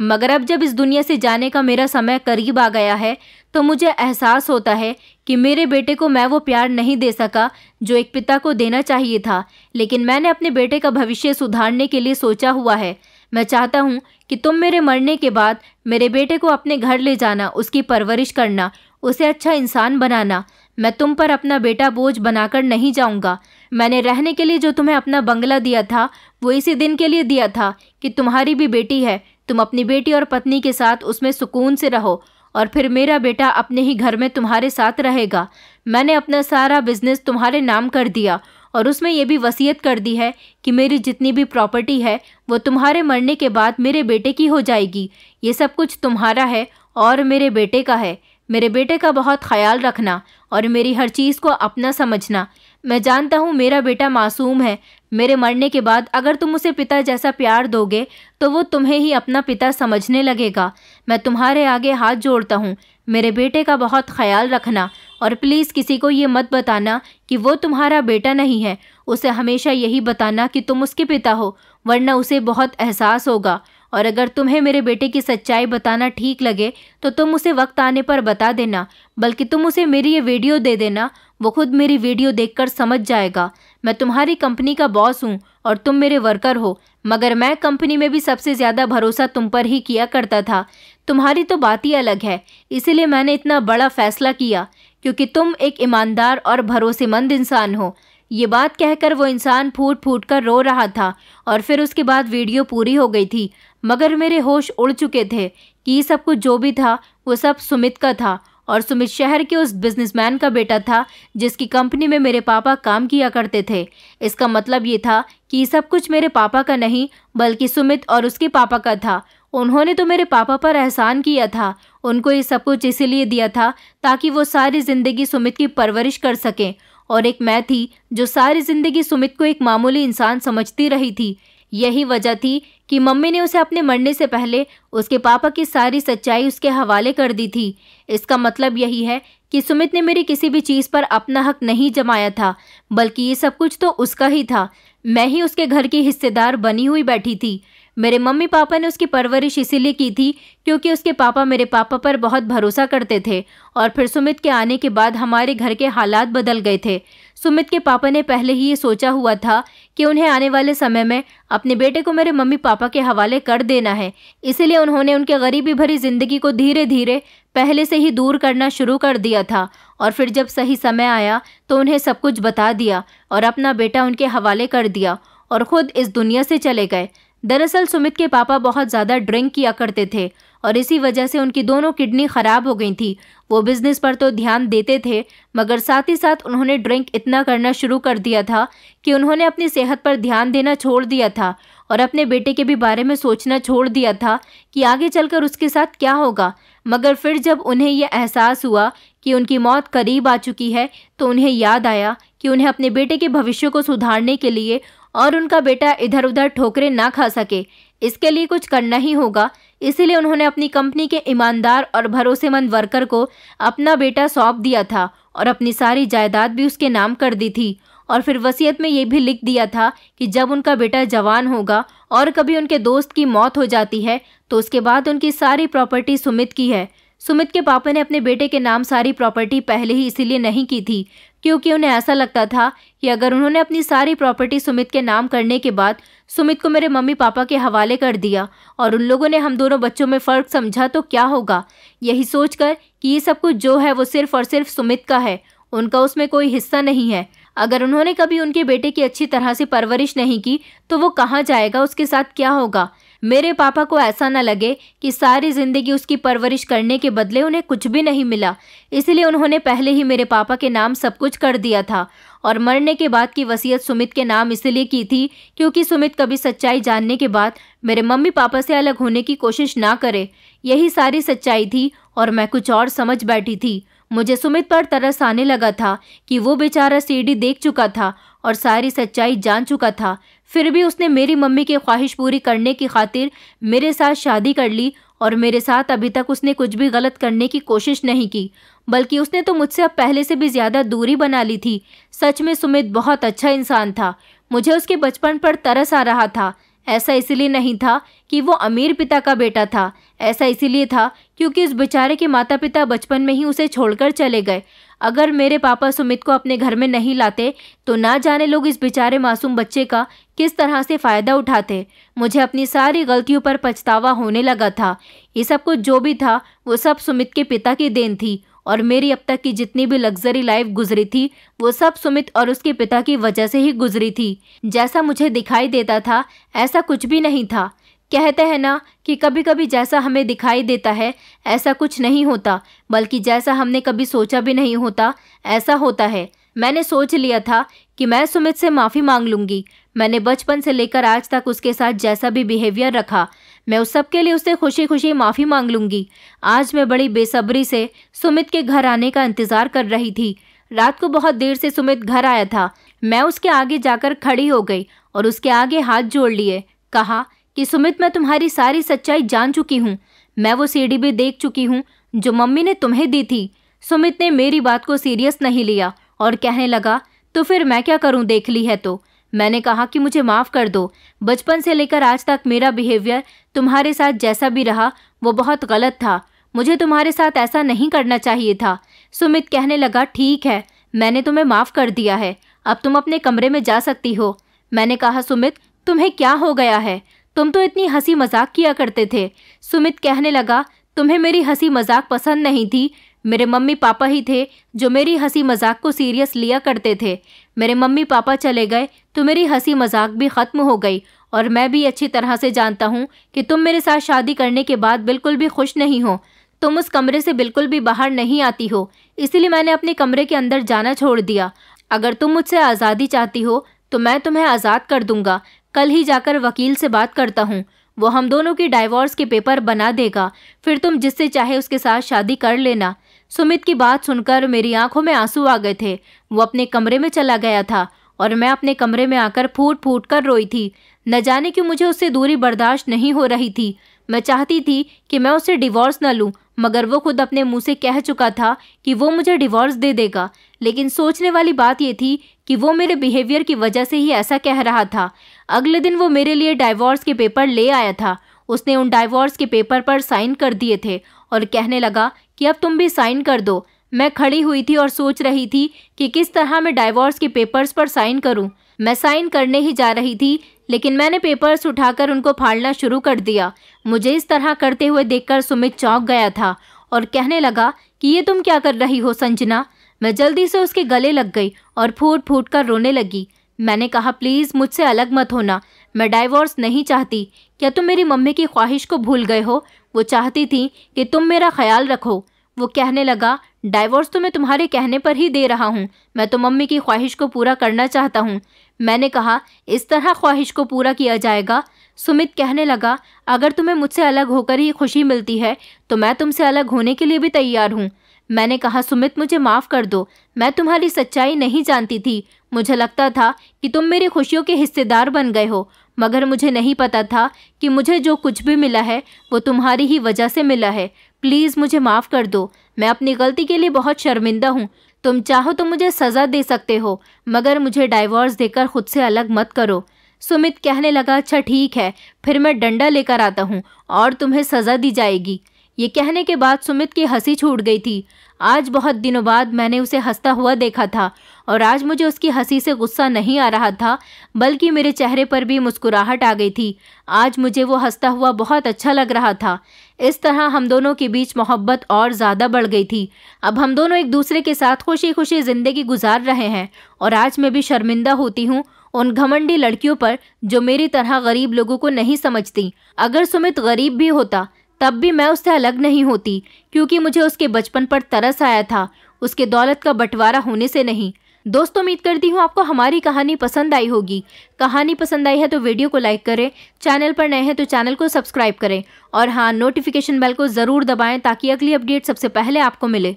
मगर अब जब इस दुनिया से जाने का मेरा समय करीब आ गया है तो मुझे एहसास होता है कि मेरे बेटे को मैं वो प्यार नहीं दे सका जो एक पिता को देना चाहिए था। लेकिन मैंने अपने बेटे का भविष्य सुधारने के लिए सोचा हुआ है। मैं चाहता हूँ कि तुम मेरे मरने के बाद मेरे बेटे को अपने घर ले जाना, उसकी परवरिश करना, उसे अच्छा इंसान बनाना। मैं तुम पर अपना बेटा बोझ बनाकर नहीं जाऊँगा। मैंने रहने के लिए जो तुम्हें अपना बंगला दिया था वो इसी दिन के लिए दिया था कि तुम्हारी भी बेटी है, तुम अपनी बेटी और पत्नी के साथ उसमें सुकून से रहो, और फिर मेरा बेटा अपने ही घर में तुम्हारे साथ रहेगा। मैंने अपना सारा बिज़नेस तुम्हारे नाम कर दिया, और उसमें यह भी वसीयत कर दी है कि मेरी जितनी भी प्रॉपर्टी है, वो तुम्हारे मरने के बाद मेरे बेटे की हो जाएगी। ये सब कुछ तुम्हारा है और मेरे बेटे का है। मेरे बेटे का बहुत ख्याल रखना और मेरी हर चीज़ को अपना समझना। मैं जानता हूँ मेरा बेटा मासूम है मेरे मरने के बाद अगर तुम उसे पिता जैसा प्यार दोगे तो वो तुम्हें ही अपना पिता समझने लगेगा। मैं तुम्हारे आगे हाथ जोड़ता हूँ। मेरे बेटे का बहुत ख्याल रखना और प्लीज़ किसी को ये मत बताना कि वो तुम्हारा बेटा नहीं है। उसे हमेशा यही बताना कि तुम उसके पिता हो, वरना उसे बहुत एहसास होगा। और अगर तुम्हें मेरे बेटे की सच्चाई बताना ठीक लगे तो तुम उसे वक्त आने पर बता देना, बल्कि तुम उसे मेरी ये वीडियो दे देना वो खुद मेरी वीडियो देखकर समझ जाएगा। मैं तुम्हारी कंपनी का बॉस हूँ और तुम मेरे वर्कर हो, मगर मैं कंपनी में भी सबसे ज़्यादा भरोसा तुम पर ही किया करता था। तुम्हारी तो बात ही अलग है, इसीलिए मैंने इतना बड़ा फैसला किया, क्योंकि तुम एक ईमानदार और भरोसेमंद इंसान हो। ये बात कहकर वो इंसान फूट फूट कर रो रहा था और फिर उसके बाद वीडियो पूरी हो गई थी, मगर मेरे होश उड़ चुके थे कि सब कुछ जो भी था, वो सब सुमित का था। और सुमित शहर के उस बिजनेसमैन का बेटा था, जिसकी कंपनी में मेरे पापा काम किया करते थे। इसका मतलब ये था कि सब कुछ मेरे पापा का नहीं, बल्कि सुमित और उसके पापा का था। उन्होंने तो मेरे पापा पर एहसान किया था, उनको ये सब कुछ इसीलिए दिया था ताकि वो सारी ज़िंदगी सुमित की परवरिश कर सकें। और एक मैं थी, जो सारी ज़िंदगी सुमित को एक मामूली इंसान समझती रही थी। यही वजह थी कि मम्मी ने उसे अपने मरने से पहले उसके पापा की सारी सच्चाई उसके हवाले कर दी थी। इसका मतलब यही है कि सुमित ने मेरी किसी भी चीज़ पर अपना हक नहीं जमाया था, बल्कि ये सब कुछ तो उसका ही था। मैं ही उसके घर की हिस्सेदार बनी हुई बैठी थी। मेरे मम्मी पापा ने उसकी परवरिश इसीलिए की थी क्योंकि उसके पापा मेरे पापा पर बहुत भरोसा करते थे और फिर सुमित के आने के बाद हमारे घर के हालात बदल गए थे। सुमित के पापा ने पहले ही ये सोचा हुआ था कि उन्हें आने वाले समय में अपने बेटे को मेरे मम्मी पापा के हवाले कर देना है। इसीलिए उन्होंने उनके गरीबी भरी ज़िंदगी को धीरे धीरे पहले से ही दूर करना शुरू कर दिया था और फिर जब सही समय आया तो उन्हें सब कुछ बता दिया और अपना बेटा उनके हवाले कर दिया और ख़ुद इस दुनिया से चले गए। दरअसल सुमित के पापा बहुत ज़्यादा ड्रिंक किया करते थे और इसी वजह से उनकी दोनों किडनी ख़राब हो गई थी। वो बिज़नेस पर तो ध्यान देते थे, मगर साथ ही साथ उन्होंने ड्रिंक इतना करना शुरू कर दिया था कि उन्होंने अपनी सेहत पर ध्यान देना छोड़ दिया था और अपने बेटे के भी बारे में सोचना छोड़ दिया था कि आगे चलकर उसके साथ क्या होगा। मगर फिर जब उन्हें यह एहसास हुआ कि उनकी मौत करीब आ चुकी है तो उन्हें याद आया कि उन्हें अपने बेटे के भविष्य को सुधारने के लिए और उनका बेटा इधर उधर ठोकरे ना खा सके। इसके लिए कुछ करना ही होगा। इसीलिए उन्होंने अपनी कंपनी के ईमानदार और भरोसेमंद वर्कर को अपना बेटा सौंप दिया था और अपनी सारी जायदाद भी उसके नाम कर दी थी। और फिर वसीयत में ये भी लिख दिया था कि जब उनका बेटा जवान होगा और कभी उनके दोस्त की मौत हो जाती है तो उसके बाद उनकी सारी प्रॉपर्टी सुमित की है। सुमित के पापा ने अपने बेटे के नाम सारी प्रॉपर्टी पहले ही इसीलिए नहीं की थी क्योंकि उन्हें ऐसा लगता था कि अगर उन्होंने अपनी सारी प्रॉपर्टी सुमित के नाम करने के बाद सुमित को मेरे मम्मी पापा के हवाले कर दिया और उन लोगों ने हम दोनों बच्चों में फ़र्क समझा तो क्या होगा? यही सोचकर कि ये सब कुछ जो है वो सिर्फ़ और सिर्फ़ सुमित का है। उनका उसमें कोई हिस्सा नहीं है। अगर उन्होंने कभी उनके बेटे की अच्छी तरह से परवरिश नहीं की तो वो कहाँ जाएगा? उसके साथ क्या होगा? मेरे पापा को ऐसा न लगे कि सारी ज़िंदगी उसकी परवरिश करने के बदले उन्हें कुछ भी नहीं मिला। इसलिए उन्होंने पहले ही मेरे पापा के नाम सब कुछ कर दिया था और मरने के बाद की वसीयत सुमित के नाम इसलिए की थी क्योंकि सुमित कभी सच्चाई जानने के बाद मेरे मम्मी पापा से अलग होने की कोशिश ना करे। यही सारी सच्चाई थी और मैं कुछ और समझ बैठी थी। मुझे सुमित पर तरस आने लगा था कि वो बेचारा सीढ़ी देख चुका था और सारी सच्चाई जान चुका था। फिर भी उसने मेरी मम्मी की ख्वाहिश पूरी करने की खातिर मेरे साथ शादी कर ली और मेरे साथ अभी तक उसने कुछ भी गलत करने की कोशिश नहीं की, बल्कि उसने तो मुझसे अब पहले से भी ज़्यादा दूरी बना ली थी। सच में सुमित बहुत अच्छा इंसान था। मुझे उसके बचपन पर तरस आ रहा था। ऐसा इसलिए नहीं था कि वो अमीर पिता का बेटा था। ऐसा इसीलिए था क्योंकि उस बेचारे के माता पिता बचपन में ही उसे छोड़कर चले गए। अगर मेरे पापा सुमित को अपने घर में नहीं लाते तो ना जाने लोग इस बेचारे मासूम बच्चे का किस तरह से फ़ायदा उठाते। मुझे अपनी सारी गलतियों पर पछतावा होने लगा था। ये सब कुछ जो भी था, वो सब सुमित के पिता की देन थी। और मेरी अब तक की जितनी भी लग्जरी लाइफ गुजरी थी, वो सब सुमित और उसके पिता की वजह से ही गुजरी थी। जैसा मुझे दिखाई देता था, ऐसा कुछ भी नहीं था। कहते हैं ना कि कभी कभी जैसा हमें दिखाई देता है, ऐसा कुछ नहीं होता। बल्कि जैसा हमने कभी सोचा भी नहीं होता, ऐसा होता है। मैंने सोच लिया था कि मैं सुमित से माफ़ी मांग लूँगी। मैंने बचपन से लेकर आज तक उसके साथ जैसा भी बिहेवियर रखा। मैं उस सब के लिए उससे खुशी खुशी माफ़ी मांग लूँगी। आज मैं बड़ी बेसब्री से सुमित के घर आने का इंतज़ार कर रही थी। रात को बहुत देर से सुमित घर आया था। मैं उसके आगे जाकर खड़ी हो गई और उसके आगे हाथ जोड़ लिए। कहा कि, सुमित, मैं तुम्हारी सारी सच्चाई जान चुकी हूँ। मैं वो सीढ़ी भी देख चुकी हूँ जो मम्मी ने तुम्हें दी थी। सुमित ने मेरी बात को सीरियस नहीं लिया और कहने लगा तो फिर मैं क्या करूँ? देख ली है तो। मैंने कहा कि मुझे माफ़ कर दो। बचपन से लेकर आज तक मेरा बिहेवियर तुम्हारे साथ जैसा भी रहा, वो बहुत गलत था। मुझे तुम्हारे साथ ऐसा नहीं करना चाहिए था। सुमित कहने लगा, ठीक है, मैंने तुम्हें माफ़ कर दिया है। अब तुम अपने कमरे में जा सकती हो। मैंने कहा, सुमित, तुम्हें क्या हो गया है? तुम तो इतनी हँसी मज़ाक किया करते थे। सुमित कहने लगा, तुम्हें मेरी हँसी मज़ाक पसंद नहीं थी। मेरे मम्मी पापा ही थे जो मेरी हँसी मज़ाक को सीरियस लिया करते थे। मेरे मम्मी पापा चले गए तो मेरी हँसी मज़ाक भी ख़त्म हो गई और मैं भी अच्छी तरह से जानता हूँ कि तुम मेरे साथ शादी करने के बाद बिल्कुल भी खुश नहीं हो। तुम उस कमरे से बिल्कुल भी बाहर नहीं आती हो, इसलिए मैंने अपने कमरे के अंदर जाना छोड़ दिया। अगर तुम मुझसे आज़ादी चाहती हो तो मैं तुम्हें आज़ाद कर दूँगा। कल ही जाकर वकील से बात करता हूँ। वो हम दोनों की डाइवोर्स के पेपर बना देगा। फिर तुम जिससे चाहे उसके साथ शादी कर लेना। सुमित की बात सुनकर मेरी आँखों में आँसू आ गए थे। वो अपने कमरे में चला गया था और मैं अपने कमरे में आकर फूट फूट कर रोई थी। न जाने क्यों मुझे उससे दूरी बर्दाश्त नहीं हो रही थी। मैं चाहती थी कि मैं उसे डिवोर्स न लूँ, मगर वो खुद अपने मुँह से कह चुका था कि वो मुझे डिवोर्स दे देगा। लेकिन सोचने वाली बात ये थी कि वो मेरे बिहेवियर की वजह से ही ऐसा कह रहा था। अगले दिन वो मेरे लिए डाइवोर्स के पेपर ले आया था। उसने उन डाइवोर्स के पेपर पर साइन कर दिए थे और कहने लगा कि अब तुम भी साइन कर दो। मैं खड़ी हुई थी और सोच रही थी कि किस तरह मैं डाइवोर्स के पेपर्स पर साइन करूँ। मैं साइन करने ही जा रही थी, लेकिन मैंने पेपर्स उठाकर उनको फाड़ना शुरू कर दिया। मुझे इस तरह करते हुए देखकर सुमित चौंक गया था और कहने लगा कि ये तुम क्या कर रही हो संजना? मैं जल्दी से उसके गले लग गई और फूट फूट कर रोने लगी। मैंने कहा, प्लीज़, मुझसे अलग मत होना। मैं डाइवोर्स नहीं चाहती। क्या तुम मेरी मम्मी की ख्वाहिश को भूल गए हो? वो चाहती थी कि तुम मेरा ख्याल रखो। वो कहने लगा डाइवोर्स तो मैं तुम्हारे कहने पर ही दे रहा हूँ। मैं तो मम्मी की ख्वाहिश को पूरा करना चाहता हूँ। मैंने कहा, इस तरह ख्वाहिश को पूरा किया जाएगा? सुमित कहने लगा, अगर तुम्हें मुझसे अलग होकर ही खुशी मिलती है तो मैं तुमसे अलग होने के लिए भी तैयार हूँ। मैंने कहा, सुमित, मुझे माफ़ कर दो। मैं तुम्हारी सच्चाई नहीं जानती थी। मुझे लगता था कि तुम मेरी खुशियों के हिस्सेदार बन गए हो। मगर मुझे नहीं पता था कि मुझे जो कुछ भी मिला है, वो तुम्हारी ही वजह से मिला है। प्लीज़ मुझे माफ़ कर दो। मैं अपनी गलती के लिए बहुत शर्मिंदा हूँ। तुम चाहो तो मुझे सज़ा दे सकते हो, मगर मुझे डाइवोर्स देकर खुद से अलग मत करो। सुमित कहने लगा अच्छा ठीक है, फिर मैं डंडा लेकर आता हूँ और तुम्हें सज़ा दी जाएगी। ये कहने के बाद सुमित की हँसी छूट गई थी। आज बहुत दिनों बाद मैंने उसे हंसता हुआ देखा था और आज मुझे उसकी हँसी से गुस्सा नहीं आ रहा था, बल्कि मेरे चेहरे पर भी मुस्कुराहट आ गई थी। आज मुझे वो हंसता हुआ बहुत अच्छा लग रहा था। इस तरह हम दोनों के बीच मोहब्बत और ज़्यादा बढ़ गई थी। अब हम दोनों एक दूसरे के साथ खुशी खुशी ज़िंदगी गुजार रहे हैं और आज मैं भी शर्मिंदा होती हूँ उन घमंडी लड़कियों पर जो मेरी तरह गरीब लोगों को नहीं समझती। अगर सुमित गरीब भी होता तब भी मैं उससे अलग नहीं होती, क्योंकि मुझे उसके बचपन पर तरस आया था। उसके दौलत का बंटवारा होने से नहीं। दोस्तों, उम्मीद करती हूँ आपको हमारी कहानी पसंद आई होगी। कहानी पसंद आई है तो वीडियो को लाइक करें, चैनल पर नए हैं तो चैनल को सब्सक्राइब करें। और हाँ नोटिफिकेशन बेल को ज़रूर दबाएँ ताकि अगली अपडेट सबसे पहले आपको मिले।